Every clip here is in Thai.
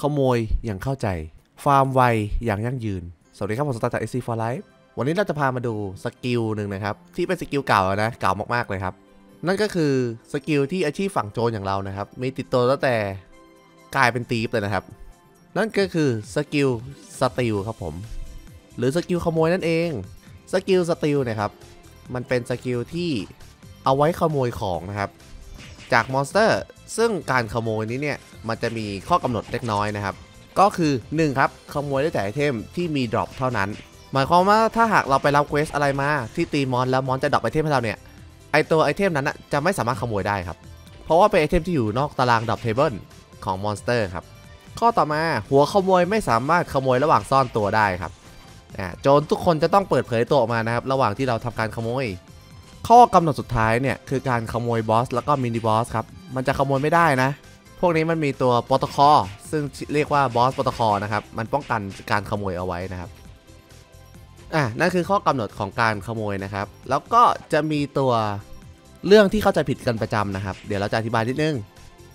ขโมยอย่างเข้าใจ ฟาร์มไวอย่างยั่งยืน สวัสดีครับผมสตาร์จาก AC for Life วันนี้เราจะพามาดูสกิลหนึ่งนะครับ ที่เป็นสกิลเก่านะเก่ามากๆเลยครับ นั่นก็คือสกิลที่อาชีพฝั่งโจรอย่างเรานะครับ มีติดตัวตั้งแต่กลายเป็น Thief เลยนะครับ นั่นก็คือสกิล Steal ครับผม หรือสกิลขโมยนั่นเองสกิล Steal เนี่ยครับมันเป็นสกิลที่เอาไว้ขโมยของนะครับ จากมอนสเตอร์ ซึ่งการขโมยนี้เนี่ย มันจะมีข้อกำหนดเล็กน้อยนะครับ ก็คือ 1 ครับ ขโมยได้แต่ไอเทมที่มี drop เท่านั้น หมายความว่าถ้าหากเราไปรับ quest อะไรมาที่ตีมอนแล้วมอนจะ drop ไอเทมให้เราเนี่ยไอตัวไอเทมนั้นจะไม่สามารถขโมยได้ครับ เพราะว่าเป็นไอเทมที่อยู่นอกตาราง drop table ของมอนสเตอร์ครับข้อต่อมาหัวขโมยไม่สามารถขโมยระหว่างซ่อนตัวได้ครับอ่าโจรทุกคนจะต้องเปิดเผยตัวออกมานะครับ ระหว่างที่เราทำการขโมย ข้อกำหนดสุดท้ายเนี่ย คือการขโมยบอสแล้วก็มินิบอสครับ มันจะขโมยไม่ได้นะ พวกนี้มันมีตัวโปรโตคอลซึ่งเรียกว่า boss protocol นะครับ มันป้องกันการขโมยเอาไว้นะครับอะนั่นคือข้อกำหนดของการขโมยนะครับ แล้วก็จะมีตัวเรื่องที่เข้าใจผิดกันประจำนะครับ เดี๋ยวเราจะอธิบายนิดนึง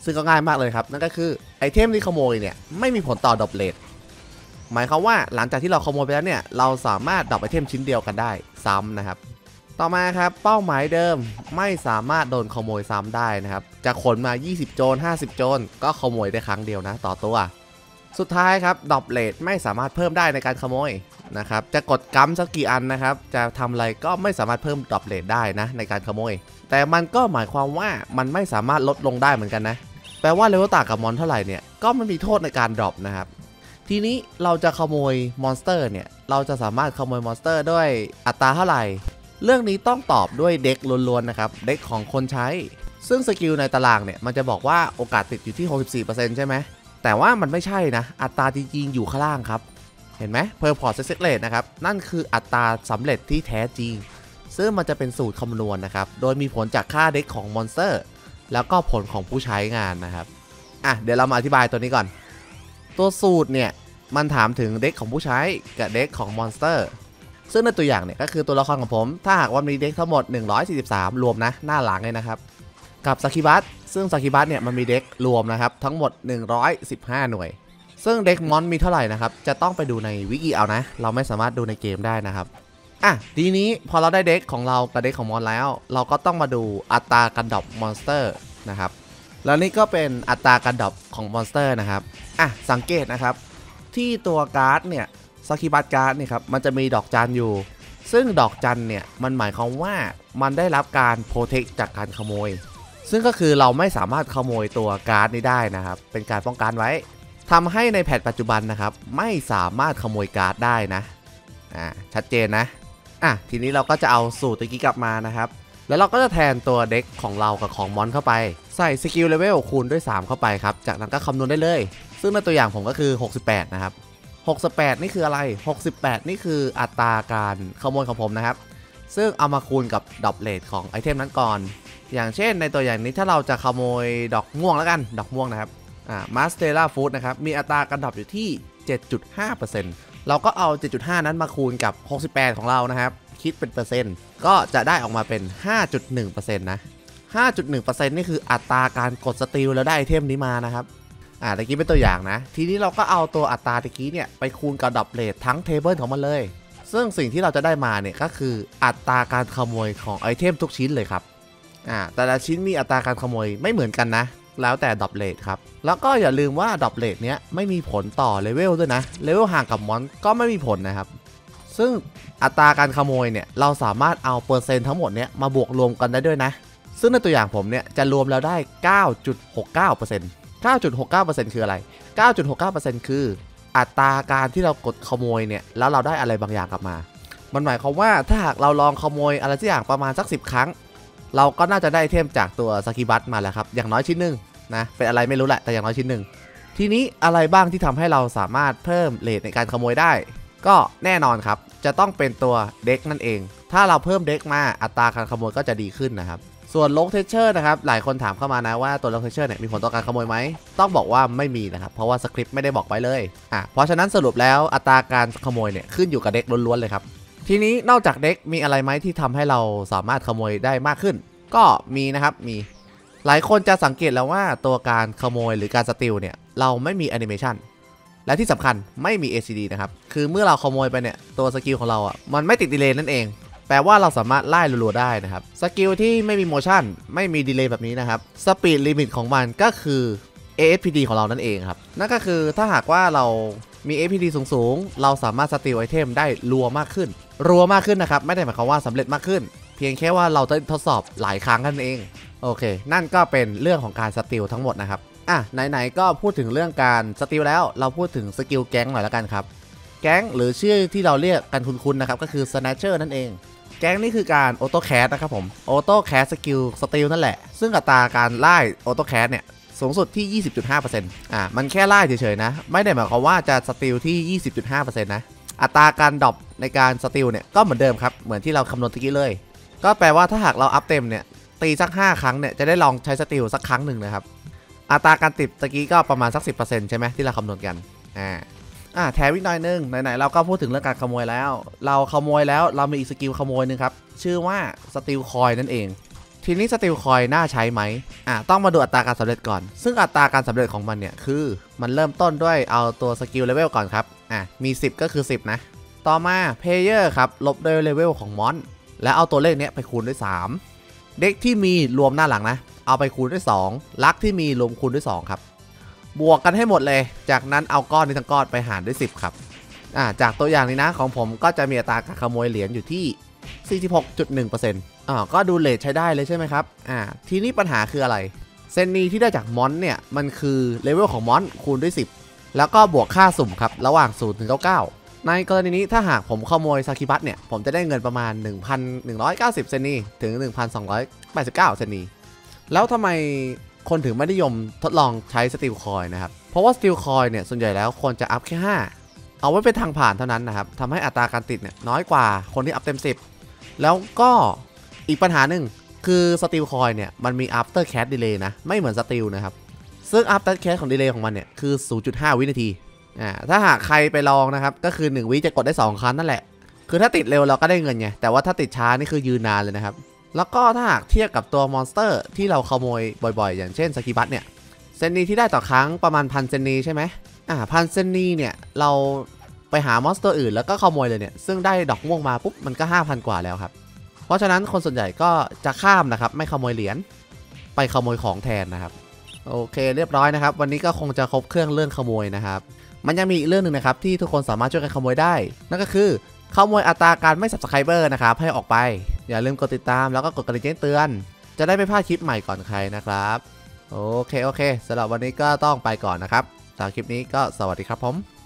ซึ่งก็ง่ายมากเลยครับ นั่นก็คือไอเทมที่ขโมยเนี่ยไม่มีผลต่อ drop rate หมายความว่าหลังจากที่เราขโมยไปแล้วเนี่ยเราสามารถดรอปไอเทมชิ้นเดียวกันได้ซ้ำนะครับ ต่อมาครับเป้าหมายเดิมไม่สามารถโดนขโมยซ้ำได้นะครับ จะขนมา 20 โจร 50 โจร ก็ขโมยได้ครั้งเดียวนะต่อตัว สุดท้ายครับ drop rate ไม่สามารถเพิ่มได้ในการขโมยนะครับ จะกด gum สักกี่อันนะครับ จะทำอะไรก็ไม่สามารถเพิ่ม drop rate ได้นะในการขโมย แต่มันก็หมายความว่ามันไม่สามารถลดลงได้เหมือนกันนะ แปลว่าเลเวลต่างกับมอนเท่าไหร่เนี่ย ก็ไม่มีโทษในการดรอปนะครับทีนี้เราจะขโมยมอนสเตอร์เนี่ย เราจะสามารถขโมยมอนสเตอร์ด้วยอัตราเท่าไหร่ เรื่องนี้ต้องตอบด้วย DEX ล้วนๆนะครับ DEX ของคนใช้ ซึ่งสกิลในตารางเนี่ย มันจะบอกว่าโอกาสติดอยู่ที่ 64%ใช่ไหม แต่ว่ามันไม่ใช่นะ อัตราจริงๆอยู่ข้างล่างครับ เห็นไหม per port success rate นะครับ นั่นคืออัตราสำเร็จที่แท้จริง ซึ่งมันจะเป็นสูตรคำนวณนะครับ โดยมีผลจากค่า DEX ของมอนสเตอร์ แล้วก็ผลของผู้ใช้งานนะครับ อะ เดี๋ยวเรามาอธิบายตัวนี้ก่อน ตัวสูตรเนี่ย มันถามถึง DEX ของผู้ใช้กับ DEX ของมอนสเตอร์ ซึ่งในตัวอย่างเนี่ยก็คือตัวละครของผม ถ้าหากว่ามี DEX ทั้งหมด 143 รวมนะหน้าหลังเลยนะครับ กับ Succubus ซึ่ง Succubus เนี่ยมันมี DEX รวมนะครับทั้งหมด 115 หน่วย ซึ่ง DEX มอนมีเท่าไหร่นะครับจะต้องไปดูในวิกิเอานะ เราไม่สามารถดูในเกมได้นะครับอะทีนี้พอเราได้ DEX ของเรากับ DEX ของมอนแล้ว เราก็ต้องมาดูอัตราการดรอปมอนสเตอร์นะครับแล้วนี่ก็เป็นอัตราการดรอปของมอนสเตอร์นะครับอะสังเกตนะครับที่ตัวการ์ดเนี่ย Succubus การ์ดเนี่ยครับมันจะมีดอกจันอยู่ ซึ่งดอกจันเนี่ยมันหมายความว่ามันได้รับการ protect จากการขโมย ซึ่งก็คือเราไม่สามารถขโมยตัวการ์ดนี้ได้นะครับ เป็นการป้องกันไว้ทำให้ใน patch ปัจจุบันนะครับ ไม่สามารถขโมยการ์ดได้นะอ่าชัดเจนนะอะทีนี้เราก็จะเอาสูตรตะกี้กลับมานะครับ แล้วเราก็จะแทนตัว DEX ของเรากับของมอนเข้าไป ใส่สกิลเลเวลคูณด้วย 3 เข้าไปครับ จากนั้นก็คำนวณได้เลย ซึ่งในตัวอย่างผมก็คือ 68 นะครับ 68 นี่คืออะไร 68 นี่คืออัตราการขโมยของผมนะครับ ซึ่งเอามาคูณกับ drop rate ของไอเทมนั้นก่อน อย่างเช่นในตัวอย่างนี้ถ้าเราจะขโมยดอกม่วงแล้วกัน ดอกม่วงนะครับ อ่า Mastela Fruit นะครับ มีอัตราการดรอปอยู่ที่ 7.5%เราก็เอา 7.5 นั้นมาคูณกับ 68 ของเรานะครับ คิดเป็นเปอร์เซ็นต์ ก็จะได้ออกมาเป็น 5.1%นะ 5.1%นี่คืออัตราการกด steal แล้วได้ไอเทมนี้มานะครับ อ่าตะกี้เป็นตัวอย่างนะ ทีนี้เราก็เอาตัวอัตราตะกี้เนี่ยไปคูณกับ drop rate ทั้ง table ของมันเลย ซึ่งสิ่งที่เราจะได้มาเนี่ยก็คืออัตราการขโมยของไอเทมทุกชิ้นเลยครับอ่าแต่ละชิ้นมีอัตราการขโมยไม่เหมือนกันนะ แล้วแต่ drop rate ครับ แล้วก็อย่าลืมว่า drop rate เนี้ยไม่มีผลต่อเลเวลด้วยนะ เลเวลห่างกับมอนก็ไม่มีผลนะครับ ซึ่งอัตราการขโมยเนี่ยเราสามารถเอาเปอร์เซ็นต์ทั้งหมดเนี้ยมาบวกรวมกันได้ด้วยนะ ซึ่งในตัวอย่างผมเนี่ยจะรวมแล้วได้ 9.69% 9.69%คืออะไร 9.69%คืออัตราการที่เรากดขโมยเนี่ย แล้วเราได้อะไรบางอย่างกลับมา มันหมายความว่าถ้าหากเราลองขโมยอะไรสักอย่างประมาณสัก 10 ครั้ง เราก็น่าจะได้เทมจากตัว Succubus มาแล้วครับ อย่างน้อยชิ้นหนึ่งนะ เป็นอะไรไม่รู้แหละ แต่อย่างน้อยชิ้นหนึ่ง ทีนี้อะไรบ้างที่ทำให้เราสามารถเพิ่ม rate ในการขโมยได้ ก็แน่นอนครับ จะต้องเป็นตัว DEX นั่นเอง ถ้าเราเพิ่ม DEX มา อัตราการขโมยก็จะดีขึ้นนะครับ ส่วนโลเทเชอร์นะครับ หลายคนถามเข้ามานะว่าตัวโลเทเชอร์เนี่ยมีผลต่อการขโมยไหม ต้องบอกว่าไม่มีนะครับ เพราะว่าสคริปต์ไม่ได้บอกไว้เลย อะ เพราะฉะนั้นสรุปแล้วอัตราการขโมยเนี่ยขึ้นอยู่กับ DEX ล้วนๆเลยครับ ทีนี้นอกจาก DEX มีอะไรไหมที่ทำให้เราสามารถขโมยได้มากขึ้น ก็มีนะครับ มี หลายคนจะสังเกตแล้วว่าตัวการขโมยหรือการ steal เนี่ยเราไม่มีแอนิเมชันและที่สำคัญไม่มี ACD นะครับ คือเมื่อเราขโมยไปเนี่ยตัวสกิลของเราอะมันไม่ติด delay นั่นเอง แปลว่าเราสามารถไล่รัวๆได้นะครับสกิลที่ไม่มี motion ไม่มี delay แบบนี้นะครับ speed limit ของมันก็คือ ASPD ของเรานั่นเองครับ นั่นก็คือถ้าหากว่าเรามี ASPD สูงๆ เราสามารถ steal ไอเทมได้รัวมากขึ้น รัวมากขึ้นนะครับ ไม่ได้หมายความว่าสำเร็จมากขึ้น เพียงแค่ว่าเราจะทดสอบหลายครั้งกันเอง โอเค นั่นก็เป็นเรื่องของการ steal ทั้งหมดนะครับ อะ ไหนๆ ก็พูดถึงเรื่องการ steal แล้ว เราพูดถึงสกิล Gank หน่อยแล้วกันครับ Gank หรือชื่อที่เราเรียกกันคุ้นๆ นะครับ ก็คือ snatcher นั่นเอง Gank นี่คือการ auto cast นะครับผม auto cast สกิล steal นั่นแหละ ซึ่งอัตราการไล่ auto cast เนี่ยสูงสุดที่ 20.5%อ่ามันแค่ไล่เฉยๆนะ ไม่ได้หมายความว่าจะ steal ที่ 20.5%นะอัตราการดรอปในการ steal เนี่ยก็เหมือนเดิมครับ เหมือนที่เราคำนวณตะกี้เลย ก็แปลว่าถ้าหากเราอัพเต็มเนี่ยตีสัก 5 ครั้งเนี่ยจะได้ลองใช้ steal สักครั้งหนึ่งนะครับอัตราการติดตะกี้ก็ประมาณสัก 10%ใช่ไหมที่เราคำนวณกันอ่า อ่าแถมอีกหน่อยนึงไหนๆเราก็พูดถึงเรื่องการขโมยแล้ว เราขโมยแล้วเรามีอีกสกิลขโมยหนึงครับ ชื่อว่าSteal Coin นั่นเอง ทีนี้ Steal Coin น่าใช้ไหมอ่าต้องมาดูอัตราการสำเร็จก่อน ซึ่งอัตราการสำเร็จของมันเนี่ยคือมันเริ่มต้นด้วยเอาตัว skill level ก่อนครับอ่ามี 10 ก็คือ 10 นะ ต่อมา player ครับลบด้วยเลเวลของมอนแล้วเอาตัวเลขเนี้ยไปคูณด้วย 3 Dex ที่มีรวมหน้าหลังนะ เอาไปคูณด้วย 2 Luk ที่มีรวมคูณด้วย 2 ครับ บวกกันให้หมดเลย จากนั้นเอาก้อนนี้ทั้งก้อนไปหารด้วย 10 ครับอ่าจากตัวอย่างนี้นะของผมก็จะมีอัตราการขโมยเหรียญอยู่ที่ 46.1%อ่าก็ดู rate ใช้ได้เลยใช่ไหมครับอ่าทีนี้ปัญหาคืออะไร Zeny ที่ได้จากมอนเนี่ยมันคือเลเวลของมอนคูณด้วย 10 แล้วก็บวกค่าสุ่มครับระหว่าง0ถึง99 ในกรณีนี้ถ้าหากผมขโมย Succubus เนี่ยผมจะได้เงินประมาณ 1,190 Zeny ถึง 1,289 Zeny แล้วทำไม คนถึงไม่นิยมทดลองใช้ Steal Coin นะครับ เพราะว่า Steal Coin เนี่ยส่วนใหญ่แล้วควรจะอัพแค่ 5 เอาไว้เป็นทางผ่านเท่านั้นนะครับทำให้อัตราการติดเนี่ยน้อยกว่าคนที่อัพเต็ม 10 แล้วก็อีกปัญหาหนึ่งคือ Steal Coin เนี่ยมันมี after cast delay นะ ไม่เหมือน Steal นะครับ ซึ่ง after cast ของ delay ของมันเนี่ยคือ 0.5 วินาทีอ่าถ้าหากใครไปลองนะครับ ก็คือ 1 วิจะกดได้ 2 ครั้งนั่นแหละ คือถ้าติดเร็วเราก็ได้เงินไง แต่ว่าถ้าติดช้านี่คือยืนนานเลยนะครับ แล้วก็ถ้าหากเทียบกับตัว monster ที่เราขโมยบ่อยๆ อย่างเช่น Succubus เนี่ย Zeny ที่ได้ต่อครั้งประมาณพัน Zeny ใช่ไหมอ่าพัน Zeny เนี่ยเราไปหามอนสเตอร์อื่นแล้วก็ขโมยเลยเนี่ยซึ่งได้ดอกม่วงมาปุ๊บมันก็ 5,000 กว่าแล้วครับ เพราะฉะนั้นคนส่วนใหญ่ก็จะข้ามนะครับไม่ขโมยเหรียญไปขโมยของแทนนะครับโอเคเรียบร้อยนะครับ วันนี้ก็คงจะครบเครื่องเรื่องขโมยนะครับ มันยังมีอีกเรื่องหนึ่งนะครับที่ทุกคนสามารถช่วยกันขโมยได้ นั่นก็คือขโมยอัตราการไม่ subscriber นะครับให้ออกไป อย่าลืมกดติดตามแล้วก็กดกระดิ่งแจ้งเตือน จะได้ไม่พลาดคลิปใหม่ก่อนใครนะครับ โอเค โอเคสำหรับวันนี้ก็ต้องไปก่อนนะครับสำหรับคลิปนี้ก็สวัสดีครับผม